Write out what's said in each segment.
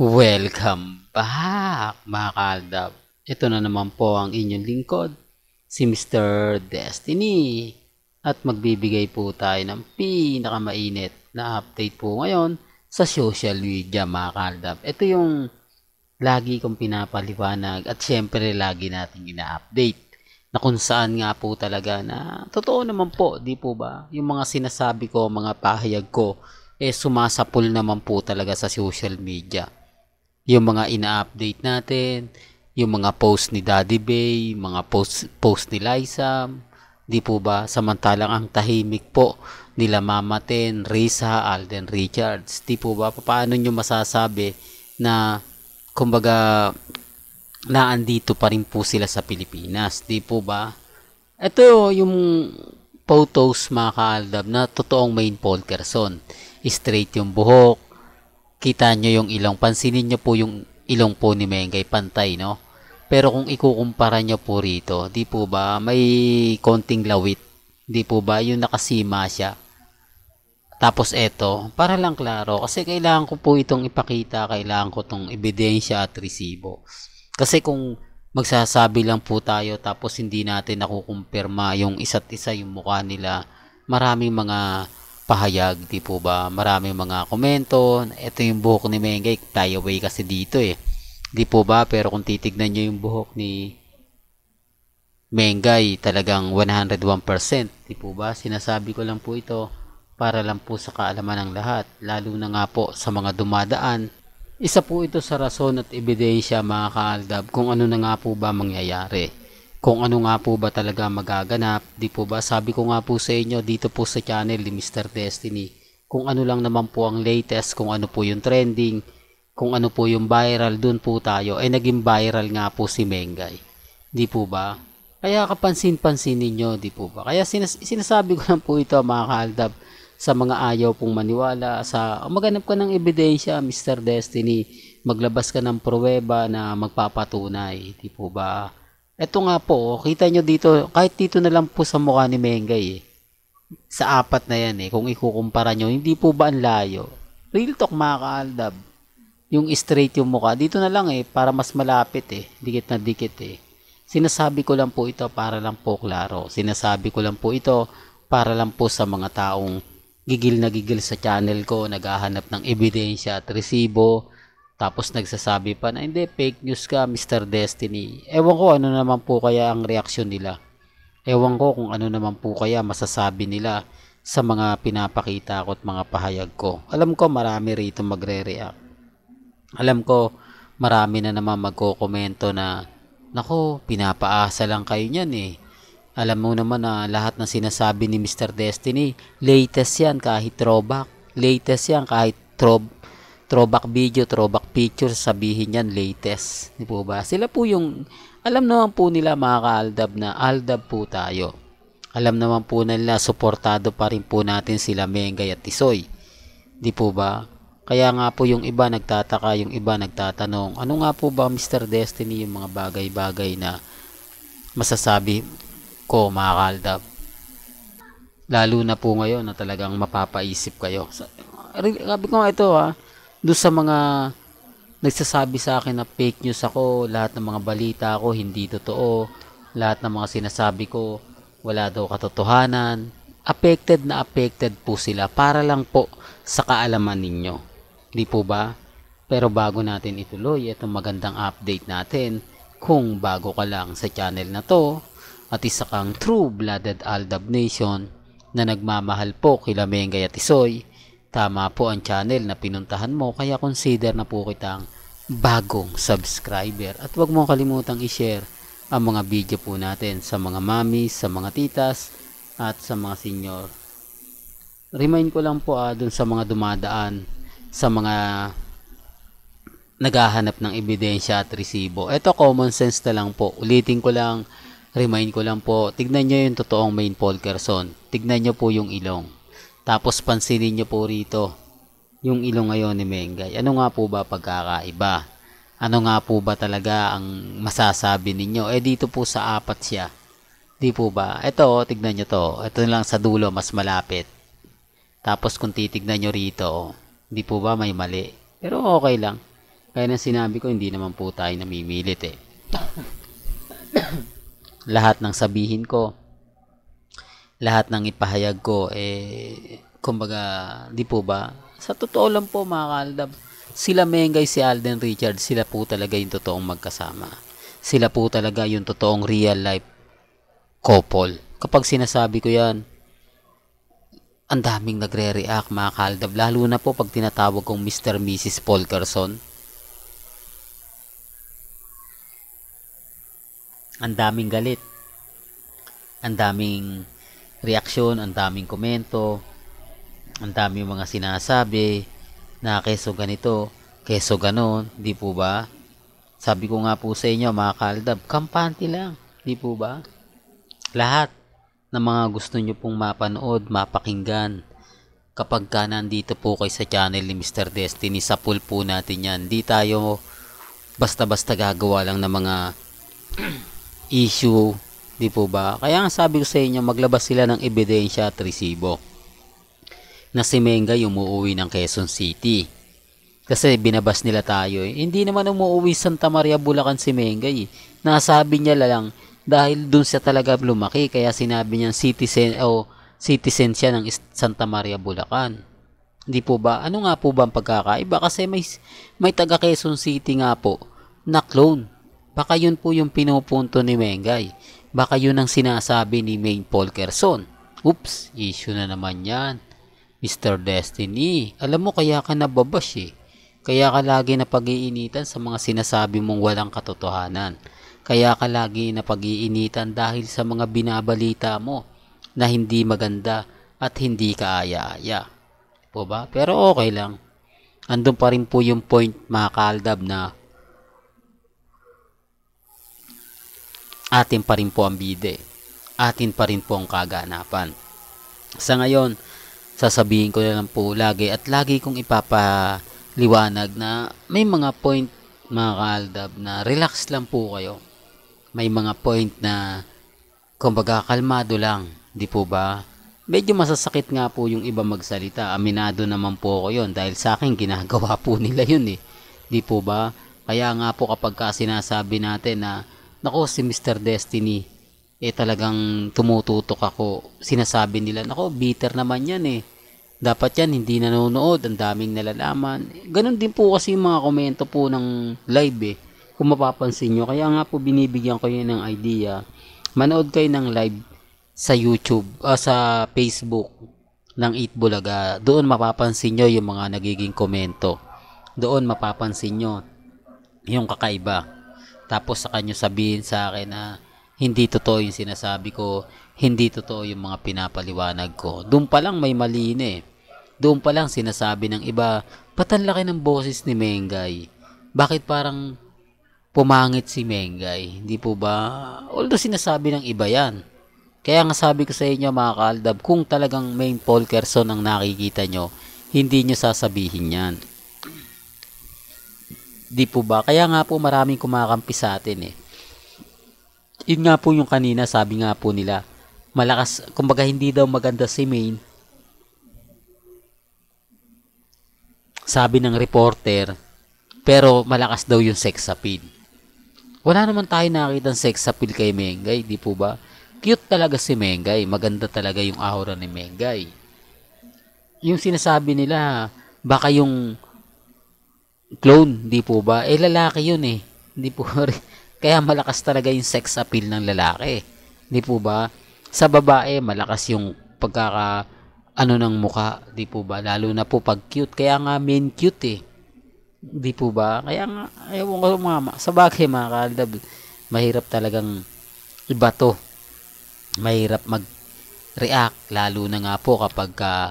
Welcome back mga kaldab. Ito na naman po ang inyong lingkod, si Mr. Destiny. At magbibigay po tayo ng pinakamainit na update po ngayon sa social media mga kaldab. Ito yung lagi kong pinapaliwanag at syempre lagi nating ina-update na kung saan nga po talaga na totoo naman po, di po ba? Yung mga sinasabi ko, mga pahayag ko, eh sumasapul naman po talaga sa social media. Yung mga ina-update natin, yung mga post ni Daddy Bay, mga post, post ni Liza, di po ba? Samantalang ang tahimik po nila Mama Ten, Risa, Alden Richards, di po ba? Paano nyo masasabi na kumbaga naandito pa rin po sila sa Pilipinas, di po ba? Ito yung photos mga kaaldab na totoong main Polkerson. Straight yung buhok, kita nyo yung ilong, pansinin nyo po yung ilong po ni Mengay pantay, no? Pero kung ikukumpara nyo po rito, di po ba, may konting lawit, di po ba, yung nakasima siya. Tapos eto, para lang klaro, kasi kailangan ko po itong ipakita, kailangan ko itong ebidensya at resibo. Kasi kung magsasabi lang po tayo tapos hindi natin nakukumpirma yung isa't isa yung mukha nila, maraming mga pahayag, di po ba? Maraming mga komento. Ito yung buhok ni Mengay, fly away kasi dito eh. Di po ba? Pero kung titignan nyo yung buhok ni Mengay, talagang 101%. Di po ba? Sinasabi ko lang po ito para lang po sa kaalaman ng lahat, lalo na nga po sa mga dumadaan isa po ito sa rason at ebidensya mga kaaldab kung ano na nga po ba mangyayari. Kung ano nga po ba talaga magaganap, di po ba sabi ko nga po sa inyo dito po sa channel ni Mr. Destiny, kung ano lang naman po ang latest, kung ano po yung trending, kung ano po yung viral, dun po tayo. Eh naging viral nga po si Mengay. Di po ba? Kaya kapansin-pansin ninyo, di po ba? Kaya sinas- sinasabi ko lang po ito mga kaaldab, sa mga ayaw pong maniwala sa maganap ka ng ebidensya Mr. Destiny maglabas ka ng pruweba na magpapatunay di po ba eto nga po kita nyo dito kahit dito na lang po sa mukha ni Mengay eh. sa apat na yan eh kung ikukumpara nyo hindi po ba ang layo? Real talk mga kaaldab. Yung straight yung mukha. Dito na lang eh para mas malapit eh. Dikit na dikit eh. Sinasabi ko lang po ito para lang po klaro. Sinasabi ko lang po ito para lang po sa mga taong gigil na gigil sa channel ko, naghahanap ng ebidensya at resibo, tapos nagsasabi pa na hindi, fake news ka, Mr. Destiny. Ewan ko ano naman po kaya ang reaksyon nila. Ewan ko kung ano naman po kaya masasabi nila sa mga pinapakita ko at mga pahayag ko. Alam ko marami rito magre-react. Alam ko marami na naman magko-komento na Nako, pinapaasa lang kayo niyan eh alam mo naman na lahat ng sinasabi ni Mr. Destiny, latest yan kahit throwback. Latest yan kahit throw, throwback video, throwback picture, sabihin yan latest. Di po ba? Sila po yung, alam naman po nila mga kaaldab na aldab po tayo. Alam naman po nila, suportado pa rin po natin sila Mengay at Tisoy. Di po ba? Kaya nga po yung iba nagtataka, yung iba nagtatanong, ano nga po ba Mr. Destiny yung mga bagay-bagay na masasabi ko mga kaldab. Lalo na po ngayon na talagang mapapaisip kayo. Sabi ko ito ha, doon sa mga nagsasabi sa akin na fake news ako, lahat ng mga balita ko hindi totoo, lahat ng mga sinasabi ko wala daw katotohanan. Affected na affected po sila para lang po sa kaalaman ninyo. Di po ba? Pero bago natin ituloy itong magandang update natin, kung bago ka lang sa channel na to, at isa kang true-blooded Aldab Nation na nagmamahal po kila Mengay at Isoy, tama po ang channel na pinuntahan mo kaya consider na po kitang bagong subscriber at huwag mo kalimutang i-share ang mga video po natin sa mga mamis, sa mga titas at sa mga senior. Remind ko lang po ah, sa mga dumadaan sa mga naghahanap ng ebidensya at resibo. Ito common sense na lang po. Ulitin ko lang Remind ko lang po, tignan nyo yung totoong main Polkerson. Tignan nyo po yung ilong. Tapos pansinin nyo po rito yung ilong ngayon ni Mengay. Ano nga po ba pagkakaiba? Ano nga po ba talaga ang masasabi ninyo? Eh dito po sa apat siya. Di po ba? Ito, tignan nyo to. Ito lang sa dulo, mas malapit. Tapos kung titignan nyo rito, di po ba may mali? Pero okay lang. Kaya na sinabi ko, hindi naman po tayo namimilit eh. lahat ng sabihin ko, lahat ng ipahayag ko, eh, kumbaga, di po ba? Sa totoo lang po mga kaldab, sila Mengay si Alden Richard, sila po talaga yung totoong magkasama. Sila po talaga yung totoong real life couple. Kapag sinasabi ko yan, ang daming nagre-react mga kaldab, lalo na po pag tinatawag kong Mr. Mrs. Polkerson ang daming galit. Ang daming reaksyon, ang daming komento, ang daming mga sinasabi na keso ganito, keso ganon, di po ba? Sabi ko nga po sa inyo mga kaldab, kampante lang, di po ba? Lahat ng mga gusto nyo pong mapanood, mapakinggan, kapag ka nandito po kayo sa channel ni Mr. Destiny, sa pool po natin yan. Di tayo basta-basta gagawa lang ng mga issue, di po ba? Kaya nga sabi ko sa inyo, maglabas sila ng ebidensya at resibo na si Menga yung umuwi ng Quezon City. Kasi binabas nila tayo eh. Hindi naman umuwi Santa Maria Bulacan si Menga eh. Nasabi niya lang dahil dun siya talaga lumaki kaya sinabi niya citizen o citizen siya ng Santa Maria Bulacan. Hindi po ba? Ano nga po ba ang pagkakaiba? Kasi may, may taga Quezon City nga po na clone Baka yun po yung pinupunto ni Mengay. Baka yun ang sinasabi ni Main Paul Kerson. Oops, issue na naman yan. Mr. Destiny, alam mo kaya ka nababash eh. Kaya ka lagi na pag-iinitan sa mga sinasabi mong walang katotohanan. Kaya ka lagi na pag-iinitan dahil sa mga binabalita mo na hindi maganda at hindi ka aya-aya. Po ba? Pero okay lang. Andun pa rin po yung point mga kaldab na atin pa rin po ang bide. Atin pa rin po ang kaganapan. Sa ngayon, sasabihin ko na lang po lagi at lagi kong ipapaliwanag na may mga point mga kaaldab na relax lang po kayo. May mga point na kumbaga kalmado lang, di po ba? Medyo masasakit nga po yung iba magsalita. Aminado naman po ako yon dahil sa akin ginagawa po nila yun eh. Di po ba? Kaya nga po kapag ka sinasabi natin na nako si Mr. Destiny eh talagang tumututok ako. Sinasabi nila nako bitter naman yan eh. Dapat yan hindi nanonood ang daming nalalaman. Ganun din po kasi yung mga komento po ng live eh kung mapapansin nyo. Kaya nga po binibigyan ko yun ng idea. Manood kayo ng live sa YouTube uh, sa Facebook ng Eat Bulaga. Doon mapapansin nyo yung mga nagiging komento. Doon mapapansin nyo yung kakaiba tapos sa kanya sabihin sa akin na hindi totoo yung sinasabi ko, hindi totoo yung mga pinapaliwanag ko. Doon pa lang may mali na eh. Doon pa lang sinasabi ng iba, ba't laki ng boses ni Mengay? Bakit parang pumangit si Mengay? Hindi po ba? Although sinasabi ng iba yan. Kaya nga sabi ko sa inyo mga kaaldab, kung talagang main Paul Kerson ang nakikita nyo, hindi nyo sasabihin yan. Di po ba? Kaya nga po maraming kumakampi sa atin eh. Yun nga po yung kanina, sabi nga po nila, malakas, kumbaga hindi daw maganda si Maine. Sabi ng reporter, pero malakas daw yung sex appeal. Wala naman tayo nakita ng sex appeal kay Mengay, di po ba? Cute talaga si Mengay, maganda talaga yung aura ni Mengay. Yung sinasabi nila, baka yung clone, di po ba? Eh, lalaki yun eh. Di po Kaya malakas talaga yung sex appeal ng lalaki. Di po ba? Sa babae, malakas yung pagkaka ano ng muka, di po ba? Lalo na po pag cute. Kaya nga main cute eh. Di po ba? Kaya nga, ayaw ko mama. Sa bagay mga kaldab, mahirap talagang iba to. Mahirap mag-react. Lalo na nga po kapag uh,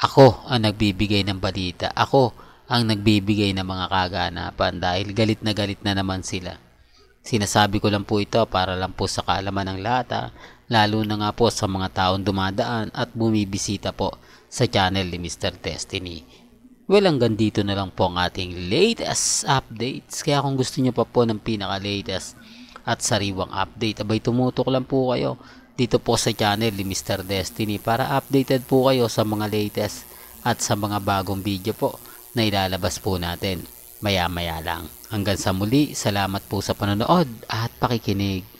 ako ang nagbibigay ng balita. Ako ang nagbibigay ng mga kaganapan dahil galit na galit na naman sila. Sinasabi ko lang po ito para lang po sa kaalaman ng lahat ha, lalo na nga po sa mga taong dumadaan at bumibisita po sa channel ni Mr. Destiny. Well, hanggang dito na lang po ang ating latest updates. Kaya kung gusto nyo pa po ng pinaka-latest at sariwang update, abay tumutok lang po kayo dito po sa channel ni Mr. Destiny para updated po kayo sa mga latest at sa mga bagong video po na ilalabas po natin. maya-maya lang. Hanggang sa muli, salamat po sa panonood at pakikinig.